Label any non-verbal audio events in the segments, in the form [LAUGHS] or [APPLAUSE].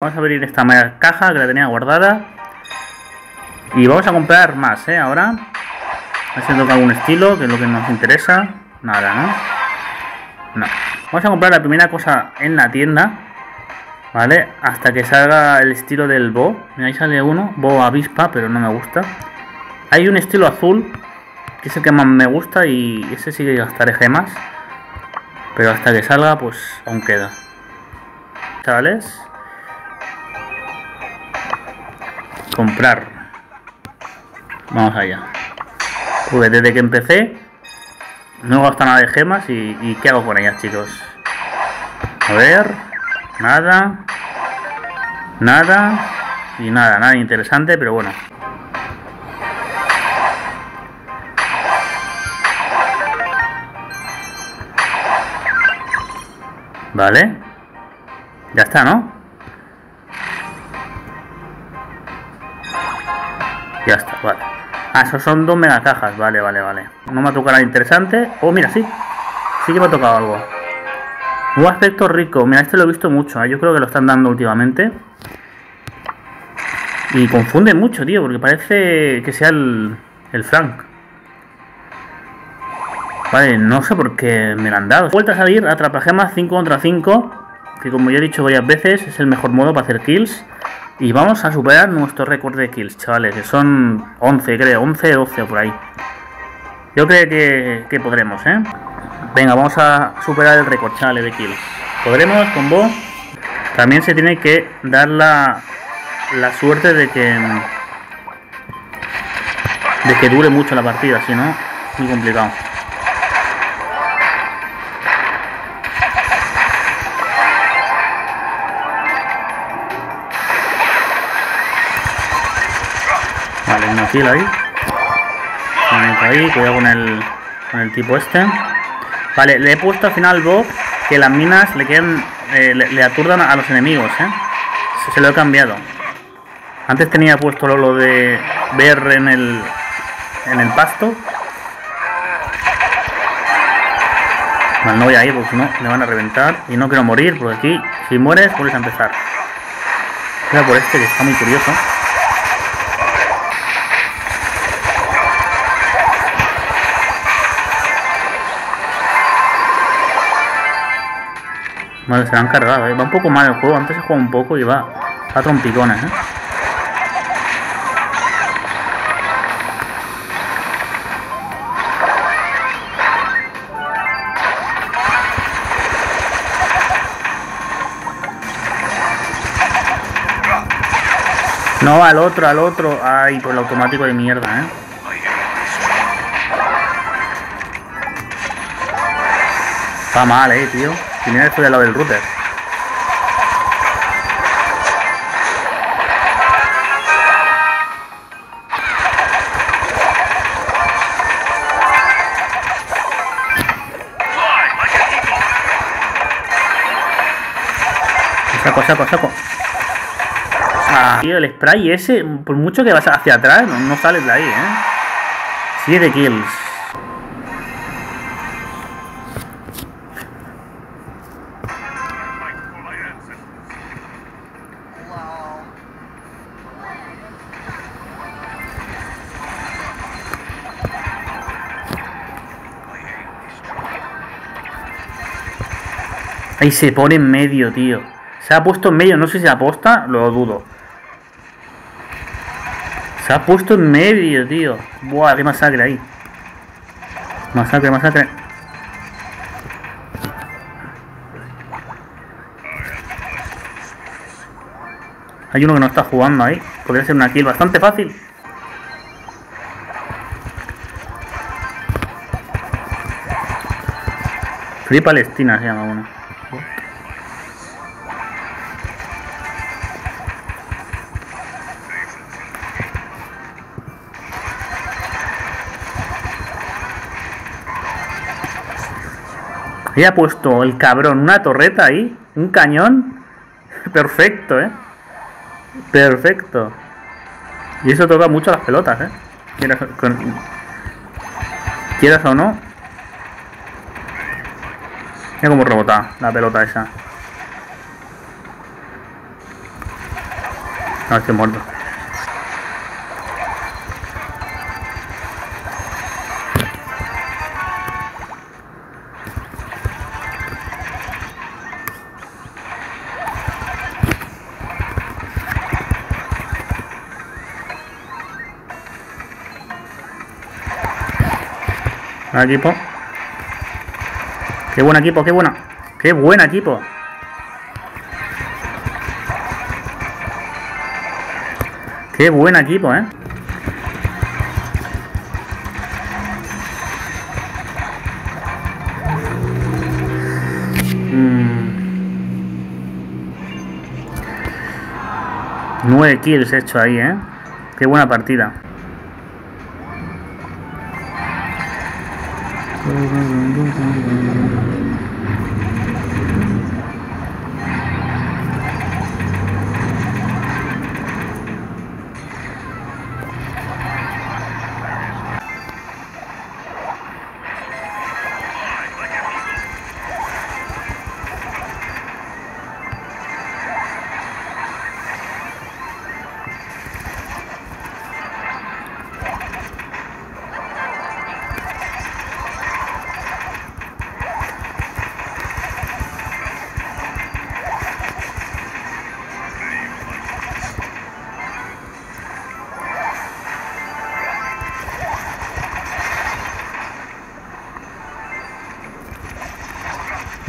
Vamos a abrir esta caja que la tenía guardada. Y vamos a comprar más, ¿eh? Ahora. A ver si toca algún estilo, que es lo que nos interesa. Nada, ¿no? No. Vamos a comprar la primera cosa en la tienda. ¿Vale? Hasta que salga el estilo del Bo. Mira, ahí sale uno. Bo avispa, pero no me gusta. Hay un estilo azul. Que es el que más me gusta. Y ese sí que gastaré gemas. Pero hasta que salga, pues aún queda. Chavales. Comprar. Vamos allá. Pues desde que empecé no gasto nada de gemas y, ¿qué hago con ellas, chicos? A ver, nada, nada y nada, nada interesante, pero bueno. Vale. Ya está, ¿no? Ya está, vale. Ah, esos son dos mega cajas, vale, vale, vale. No me ha tocado nada interesante. Oh, mira, sí. Sí que me ha tocado algo. Un aspecto rico. Mira, este lo he visto mucho. ¿eh? Yo creo que lo están dando últimamente. Y confunde mucho, tío, porque parece que sea el, el Frank. Vale, no sé por qué me lo han dado. Vuelta a salir, atrapagemas 5 contra 5. Que como ya he dicho varias veces, es el mejor modo para hacer kills. Y vamos a superar nuestro récord de kills, chavales, que son 11, creo, 11, 12 por ahí. Yo creo que, podremos, ¿eh? Venga, vamos a superar el récord, chavales, de kills. ¿Podremos con vos? También se tiene que dar la, la suerte de que... De que dure mucho la partida, si no, muy complicado. Kill ahí. ahí, cuidado con el, con el tipo este. Vale, le he puesto al final Bob que las minas le queden, eh, le, aturdan a los enemigos, ¿eh? Se, lo he cambiado. Antes tenía puesto lo de ver en el, en el pasto. Vale, no voy a ir porque no le van a reventar. Y no quiero morir porque aquí, si mueres, puedes a empezar. Mira por este que está muy curioso. Vale, se han cargado, ¿eh? Va un poco mal el juego. Antes se jugaba un poco y va a trompicones, ¿eh? No, al otro, al otro. Ay, por el automático de mierda, ¿eh? Está mal, eh, tío. Mira esto de lado del router. Saco, saco, saco. Ah, tío, el spray ese, por mucho que vas hacia atrás, no, no sales de ahí, ¿eh? 7 kills. Ahí se pone en medio, tío. Se ha puesto en medio, no sé si aposta, lo dudo. Se ha puesto en medio, tío. Buah, qué masacre ahí. Masacre, masacre. Hay uno que no está jugando ahí. Podría ser una kill bastante fácil. Free Palestina se llama uno. Y ha puesto el cabrón una torreta ahí, un cañón. [LAUGHS] Perfecto, ¿eh? Perfecto. Y eso toca mucho las pelotas, ¿eh? Quieras, o no. Mira cómo rebota la pelota esa. No, estoy muerto. Equipo. Qué buen equipo, qué buena. Qué buen equipo. Qué buen equipo, ¿eh? Mm. Nueve kills hecho ahí, ¿eh? Qué buena partida. 그래서 운동 좀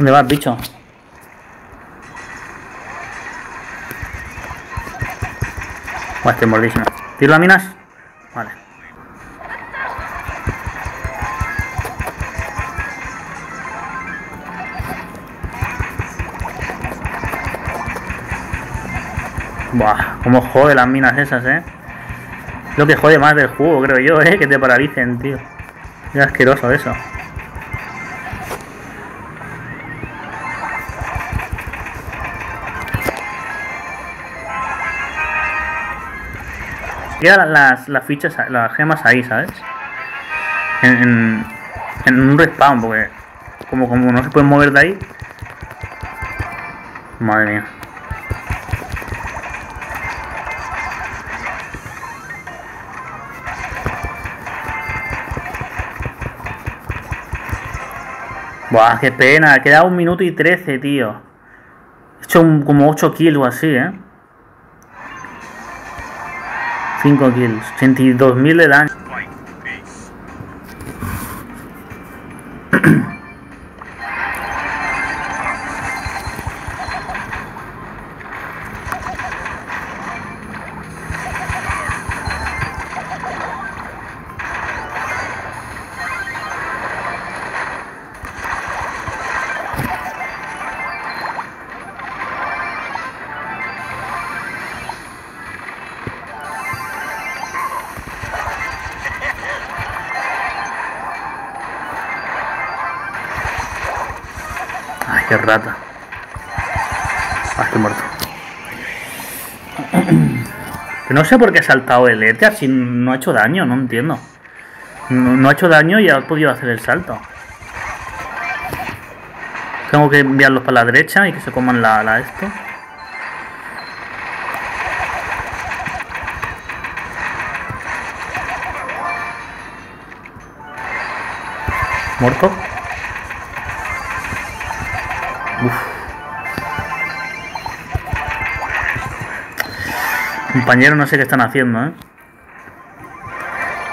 ¿Dónde vas, bicho? Buah, estoy mordísimo. ¿Tiro las minas? Vale. Buah, cómo jode las minas esas, eh. Lo que jode más del juego, creo yo, eh, que te paralicen, tío. Es asqueroso eso. Quedan las, las fichas, las gemas ahí, ¿sabes? En, en, un respawn, porque como, como no se pueden mover de ahí. Madre mía. Buah, qué pena. Queda un minuto y trece, tío. He hecho como 8 kills o así, ¿eh? 5 kills, 82.000 de daño. [CLEARS THROAT] Qué rata. Ah, estoy muerto. no sé por qué ha saltado el Edgar si no ha hecho daño, no entiendo. No, ha hecho daño y ha podido hacer el salto. Tengo que enviarlos para la derecha y que se coman la, la esto. Muerto. Compañeros no sé qué están haciendo, ¿eh?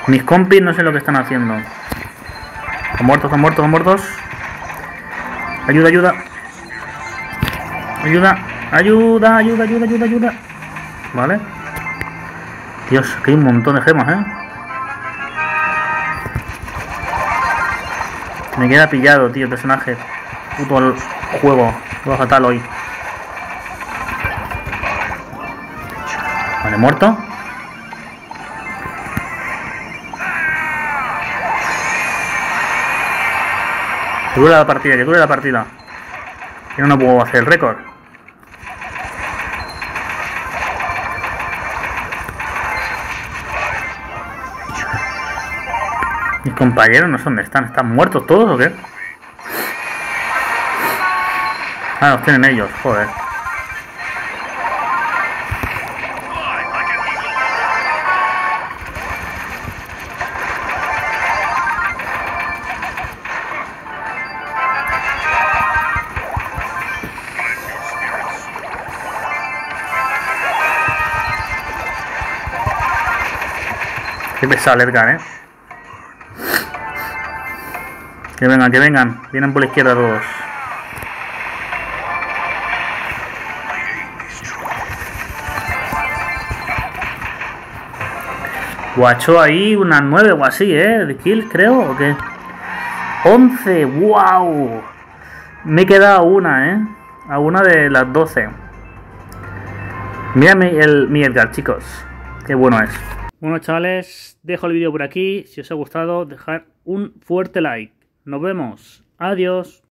Mis compis no sé lo que están haciendo. Están muertos, están muertos, están muertos. Ayuda, ayuda. Ayuda, ayuda, ayuda, ayuda, ayuda, ayuda. Vale. Dios, que hay un montón de gemas, ¿eh? Me queda pillado, tío, el personaje. Puto juego. A fatal hoy. Vale, muerto. Que dure la partida, que dure la partida. Que no, no puedo hacer el récord. Mis compañeros no sé dónde están. ¿Están muertos todos o qué? Ah, los tienen ellos, joder. Qué pesado el ¿eh? Que vengan, que vengan. Vienen por la izquierda todos. Guacho ahí unas 9 o así, ¿eh? De kills, creo, ¿o qué? 11, wow. Me he quedado una, ¿eh? A una de las 12. Mira el, mi Edgar, chicos. Qué bueno es. Bueno, chavales, dejo el vídeo por aquí. Si os ha gustado, dejar un fuerte like. Nos vemos. Adiós.